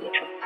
过程。